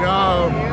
go.